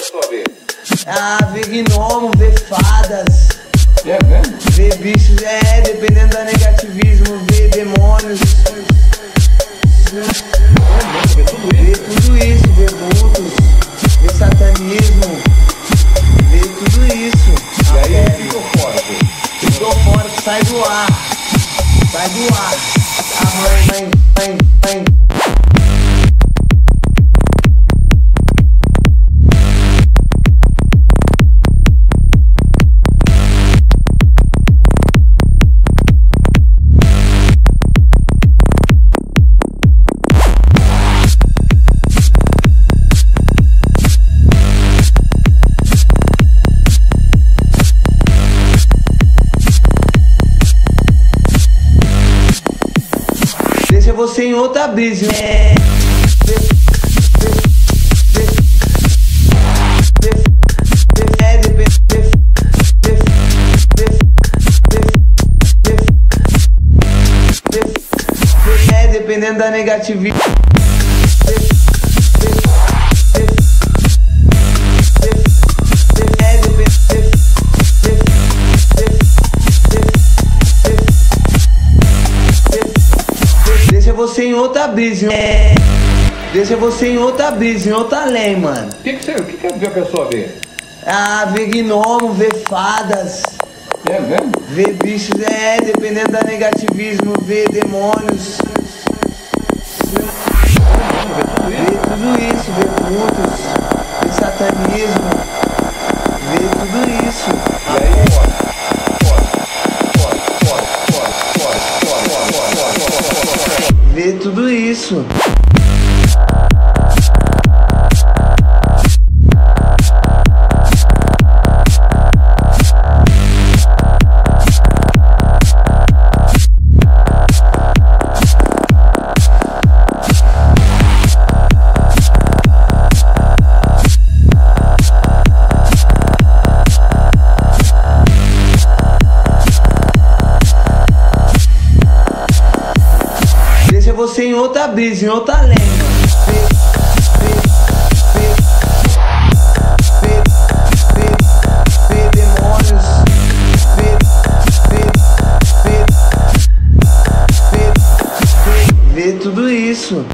pessoa vê? Ah, ver gnomo, ver fadas, É mesmo? ver bichos, é, dependendo da negativismo, ver demônios. Vê tudo Ver isso. tudo isso, ver vultos, ver satanismo, ver tudo isso. E aí É. Ficou fora, sai do ar, sai do ar. A mãe, mãe, mãe, mãe. Deixa você em outra brisa, É, dependendo da negatividade. Você em outra brisa, é. Deixa você em outra brisa, em outra lei, mano. O que, que, você, o que, que a pessoa vê? Ah, ver gnomo, ver fadas, É mesmo? ver bichos, é, dependendo da negativismo, ver demônios. Ver tudo isso, ver cultos, ver satanismo, isso. outra brisa, em outra lenda. Tudo isso.